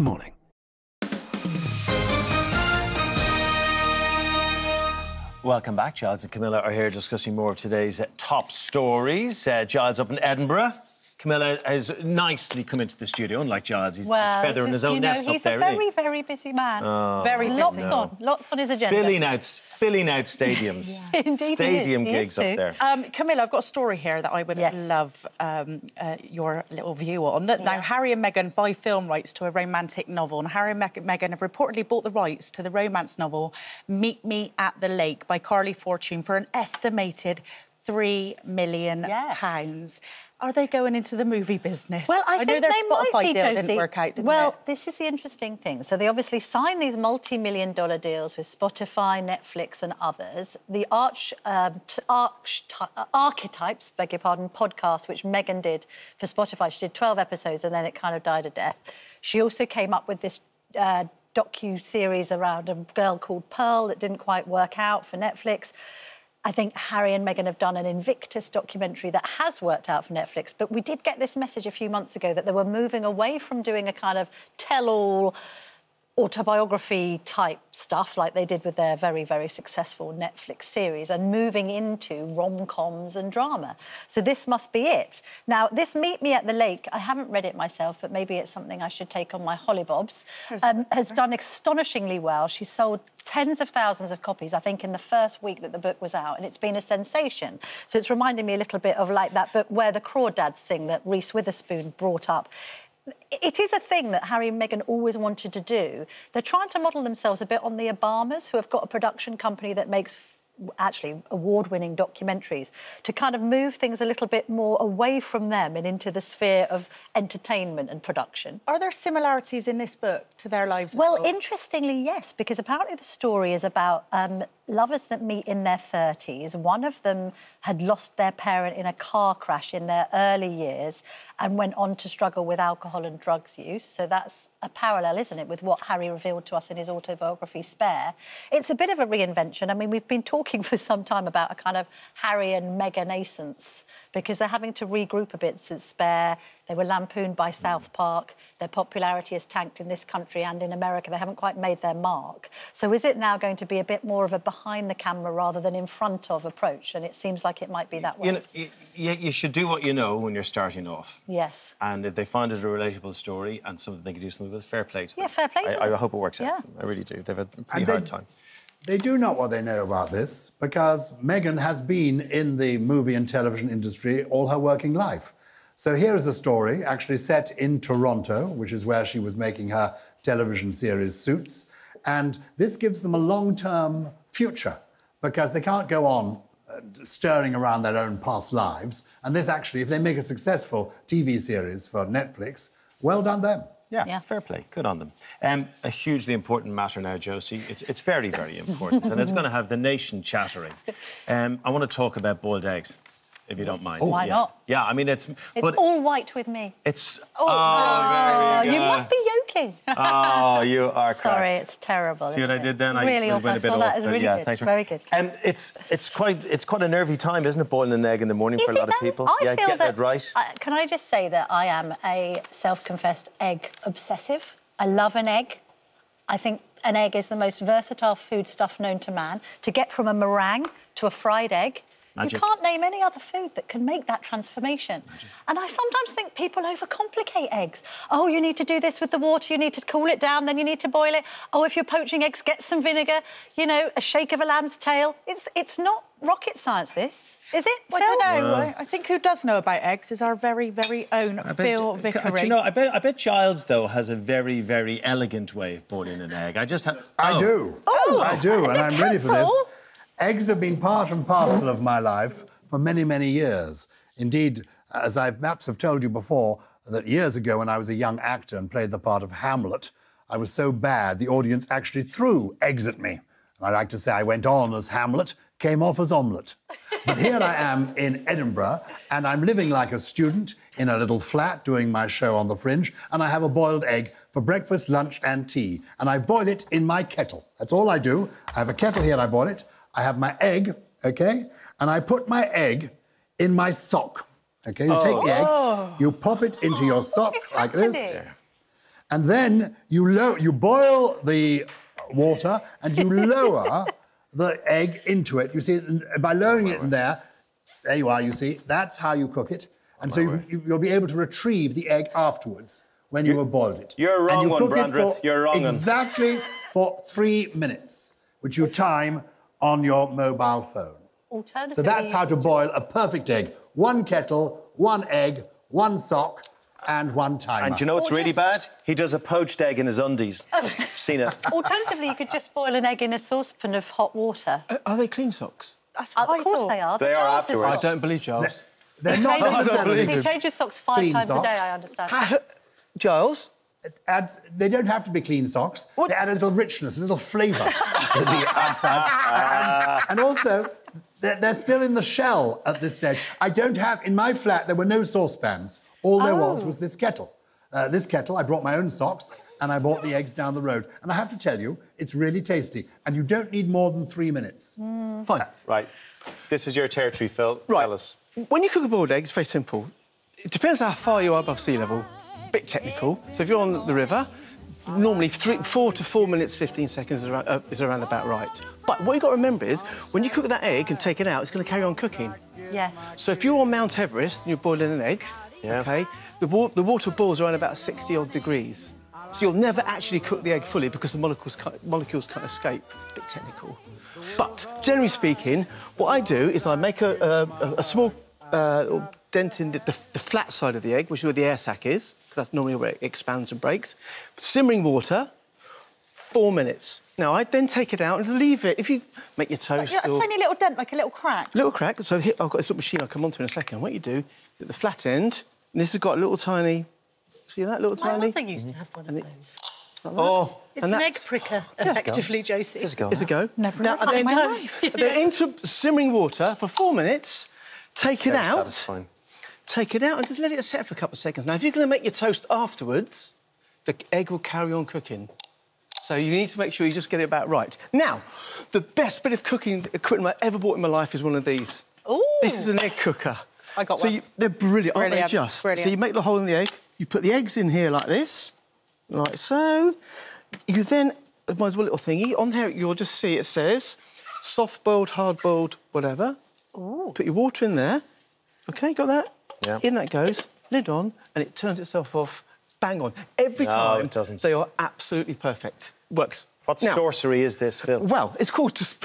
morning. Welcome back. Giles and Camilla are here discussing more of today's top stories. Uh, Giles up in Edinburgh. Camilla has nicely come into the studio, unlike Giles. He's just feathering his own you know, nest he's up there, a very, he? very busy man. Very lots busy. on, lots on his agenda. Filling out, filling out stadiums. Indeed he is. Stadium He gigs is up there. Um, Camilla, I've got a story here that I would Yes. love um, uh, your little view on. Now, Harry and Meghan buy film rights to a romantic novel, and Harry and Meg- Meghan have reportedly bought the rights to the romance novel Meet Me at the Lake by Carly Fortune for an estimated three million Yes. pounds. Are they going into the movie business? Well, I, know think their they Spotify might be, deal Josie. didn't work out, didn't well, it? this is the interesting thing. So they obviously signed these multi-million dollar deals with Spotify, Netflix, and others. The Arch, um, arch uh, Archetypes, beg your pardon, podcast, which Meghan did for Spotify. She did 12 episodes and then it kind of died a death. She also came up with this uh, docu series around a girl called Pearl that didn't quite work out for Netflix. I think Harry and Meghan have done an Invictus documentary that has worked out for Netflix, but we did get this message a few months ago that they were moving away from doing a kind of tell all autobiography type stuff like they did with their very, very successful Netflix series and moving into rom coms and drama. So this must be it. Now, this Meet Me at the Lake, I haven't read it myself, but maybe it's something I should take on my hollybobs, um, has done astonishingly well. She sold tens of thousands of copies, I think, in the first week that the book was out, and it's been a sensation. So it's reminding me a little bit of like that book Where the Crawdads Sing that Reese Witherspoon brought up it is a thing that Harry and Meghan always wanted to do. They're trying to model themselves a bit on the Obamas, who have got a production company that makes actually award-winning documentaries to kind of move things a little bit more away from them and into the sphere of entertainment and production. Are there similarities in this book to their lives? Well, interestingly, yes, because apparently the story is about um, lovers that meet in their 30s. One of them had lost their parent in a car crash in their early years and went on to struggle with alcohol and drugs use. So that's a parallel, isn't it, with what Harry revealed to us in his autobiography, Spare. It's a bit of a reinvention. I mean, we've been talking for some time about a kind of Harry and Meghan nascence because they're having to regroup a bit since Spare. They were lampooned by South Park. Their popularity has tanked in this country and in America. They haven't quite made their mark. So is it now going to be a bit more of a behind the camera rather than in front of approach? And it seems like it might be that way. You, know, you, you you should do what you know when you're starting off. yes. And if they find it a relatable story and something they can do something with, fair play to them. Yeah, fair play to I, I hope it works Yeah. out. I really do. They've had a pretty And they- hard time. They do know what they know about this because Meghan has been in the movie and television industry all her working life. So here is a story actually set in Toronto, which is where she was making her television series Suits. And this gives them a long term future because they can't go on uh, stirring around their own past lives. And this actually, if they make a successful TV series for Netflix, well done them. Yeah, Yeah. fair play. Good on them. Um, a hugely important matter now, Josie. It's, it's very, very important, and it's going to have the nation chattering. Um, I want to talk about boiled eggs, if you don't mind. Why yeah. not? Yeah, I mean it's. It's but all white with me. It's. Oh, there you go. must be joking. Oh, you are. Sorry, correct. it's terrible. See what I did then? Really I off went a bit personal. off. That is really yeah, good. Thanks for- Very good. Um, it's it's quite it's quite a nervy time, isn't it? Boiling an egg in the morning for a lot it of then? people. I yeah, feel getting that, it right. I- can I just say that I am a self-confessed egg obsessive. I love an egg. I think an egg is the most versatile foodstuff known to man. To get from a meringue to a fried egg, Magic. you can't name any other food that can make that transformation. And I sometimes think people overcomplicate eggs. Oh, you need to do this with the water, you need to cool it down, then you need to boil it. Oh, if you're poaching eggs, get some vinegar, you know, a shake of a lamb's tail. It's, it's not rocket science, this. Is it? Well, I don't know. I- I think who does know about eggs is our very, very own Phil Do Vickery. you know, I bet, I bet Giles, though, has a very, very elegant way of boiling an egg. I just have. I Oh. do. Oh, I do, and I'm ready for this. Eggs have been part and parcel of my life for many, many years. Indeed, as I've perhaps have told you before, that years ago when I was a young actor and played the part of Hamlet, I was so bad the audience actually threw eggs at me. And I like to say I went on as Hamlet, came off as omelette. But here I am in Edinburgh, and I'm living like a student in a little flat doing my show on the fringe, and I have a boiled egg for breakfast, lunch, and tea. And I boil it in my kettle. That's all I do. I have a kettle here, I boil it. I have my egg, okay? And I put my egg in my sock. Okay, you take the egg, oh. you pop it into your oh, sock is like this. And then you, low, you boil the water and you lower the egg into it. You see, by lowering it in there, there you are, you see, that's how you cook it. And so you, you, will be able to retrieve the egg afterwards when you have boiled it. You're wrong and you one, Brandreth. You're wrong one. Exactly for three minutes, which you time on your mobile phone. Alternatively, So that's how to boil a perfect egg. One kettle, one egg, one sock, and one timer. And do you know what's Or really just- bad? He does a poached egg in his undies. Seen it. Alternatively, you could just boil an egg in a saucepan of hot water. Uh, Are they clean socks? That's of I course thought. they are. They The are jars afterwards. I don't believe Giles. They're not Taylor's- necessarily He changes socks five clean times a day. I understand. Giles? Adds, they don't have to be clean socks. They add a little richness, a little flavour to the outside. And, and also, they're, they're still in the shell at this stage. I don't have, in my flat, there were no saucepans. All there was Oh. was this kettle. Uh, this kettle, I brought my own socks and I bought the eggs down the road. And I have to tell you, it's really tasty. And you don't need more than three minutes. Fine. Right. This is your territory, Phil. Right. Tell us. When you cook a boiled egg, it's very simple. It depends how far you are above sea level. Bit technical. So if you're on the river, normally three, four to four minutes, 15 seconds is around, uh, is around about right. But what you've got to remember is, when you cook that egg and take it out, it's going to carry on cooking. Yes. So if you're on Mount Everest and you're boiling an egg, Yeah. okay, the, wa- the water boils around about 60 odd degrees. So you'll never actually cook the egg fully because the molecules can't, molecules can't escape. Bit technical. But generally speaking, what I do is I make a, a, a small uh, little dent in the, the, the flat side of the egg, which is where the air sac is, because that's normally where it expands and breaks. Simmering water, four minutes. Now I'd then take it out and leave it. If you make your toast Yeah, a tiny little dent, like a little crack. little crack. So here, I've got this little machine I'll come on to in a second. What you do, at the flat end, and this has got a little tiny, see that little My tiny? mother used to have one of those. Oh, It's and an egg that's- pricker, effectively, Josie. Let's go. Is a go. Never now, heard that in my then, life. and then into simmering water for four minutes. Take it Very out. satisfying. Take it out and just let it set for a couple of seconds. Now, if you're going to make your toast afterwards, the egg will carry on cooking. So you need to make sure you just get it about right. Now, the best bit of cooking equipment I ever bought in my life is one of these. Ooh. This is an egg cooker. I got so one. You, they're brilliant, aren't they just? brilliant. So you make the hole in the egg, you put the eggs in here like this, like so. You then, might as well little thingy, on there you'll just see it says soft boiled, hard boiled, whatever. Put your water in there. Okay, got that? Yeah. In that goes, lid on, and it turns itself off bang on. Every No, time it doesn't. they are absolutely perfect. Works. What Now- sorcery is this, Phil? well, it's called just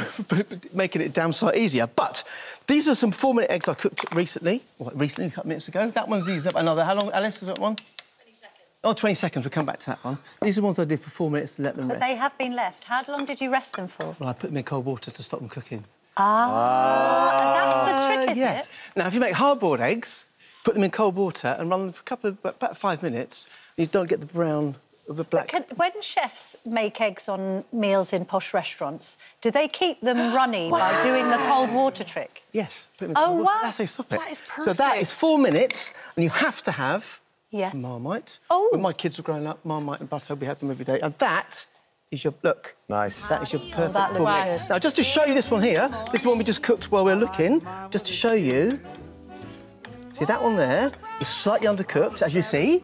making it damn sight easier. But these are some four-minute eggs I cooked recently. What, recently, a couple of minutes ago. That one's easy. Up another. How long, Alice? Is that one? 20 seconds. Oh, 20 seconds. We'll come back to that one. These are the ones I did for four minutes to let them But rest. they have been left. How long did you rest them for? Well, I put them in cold water to stop them cooking. Ah, ah, that's the trick, is yes. it? Now, if you make hard-boiled eggs, put them in cold water and run them for a couple of about five minutes. You don't get the brown, of the black. Can, when chefs make eggs on meals in posh restaurants, do they keep them runny by doing the cold water trick? Yes. Put them in Oh, cold water. wow. That's how you stop it. That is So that is four minutes, and you have to have Yes. Marmite. Oh. When my kids were growing up, Marmite and butter, we had them every day. And that is your, look, Nice. that is your perfect that looks four minute. good. Now, just to show you this one here, this is one we just cooked while we we're looking, just to show you. See that one there is slightly undercooked, as you see.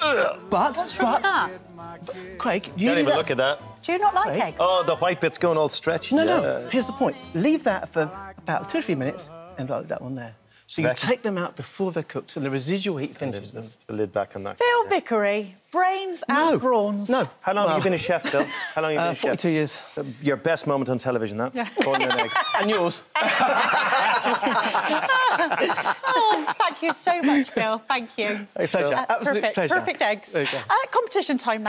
Ugh, But, What's wrong with but. Craig, you Can't even that look at that. Do you not like Right. eggs? Oh, the white bit's going all stretchy. No, Yeah. no. Here's the point. Leave that for about two or three minutes and like that one there. So you Reckon? take them out before they're cooked, and the residual heat finishes them. Let's the lid back on that. Phil Vickery, brains No, and brawns. no. How long have you been a chef, Phil? How long have you been Uh, a chef? 42 years. Your best moment on television, that? Boiling an egg. And yours? Oh, thank you so much, Phil. Thank you. Pleasure. Uh, Absolute perfect, pleasure. Perfect eggs. There you go. Uh, competition time now.